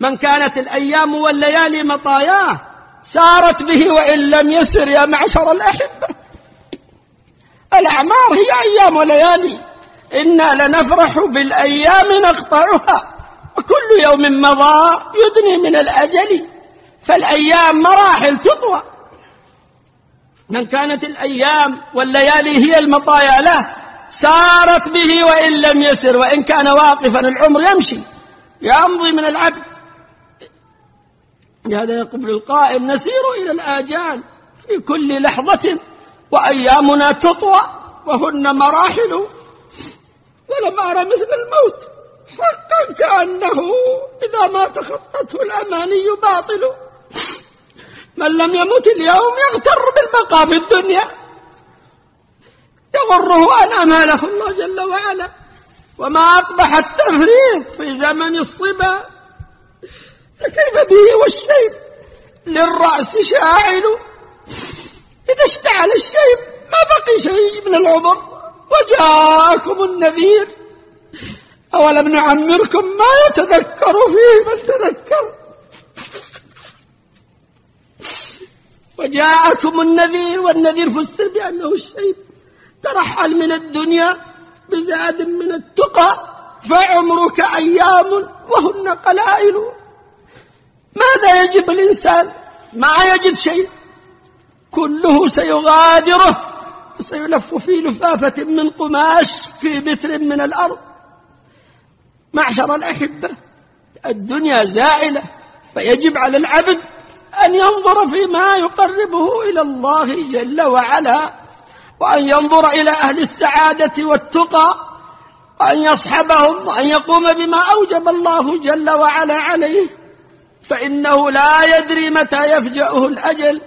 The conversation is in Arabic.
من كانت الأيام والليالي مطاياه سارت به وإن لم يسر يا معشر الأحبة. الأعمار هي أيام وليالي. إنا لنفرح بالأيام نقطعها وكل يوم مضى يدني من الأجل. فالأيام مراحل تطوى. من كانت الأيام والليالي هي المطايا له سارت به وإن لم يسر وإن كان واقفا العمر يمشي. يمضي من العبد لهذا يقول القائل نسير إلى الآجال في كل لحظة وأيامنا تطوى وهن مراحل ولم أرى مثل الموت حقا كأنه إذا ما تخطته الأماني باطل. من لم يمت اليوم يغتر بالبقاء في الدنيا يغره أن أماله الله جل وعلا وما أقبح التفريط في زمن الصبا. فكيف به والشيب؟ للرأس شاعل. إذا اشتعل الشيب ما بقي شيء من العمر وجاءكم النذير. أولم نعمركم ما يتذكر فيه من تذكر. وجاءكم النذير والنذير فسر بأنه الشيب. ترحل من الدنيا بزاد من التقى فعمرك أيام وهن قلائل. ماذا يجب الإنسان؟ ما يجد شيء. كله سيغادره سيلف في لفافة من قماش في متر من الأرض. معشر الأحبة الدنيا زائلة فيجب على العبد أن ينظر فيما يقربه إلى الله جل وعلا وأن ينظر إلى أهل السعادة والتقى وأن يصحبهم وأن يقوم بما أوجب الله جل وعلا عليه. فإنه لا يدري متى يفجأه الأجل.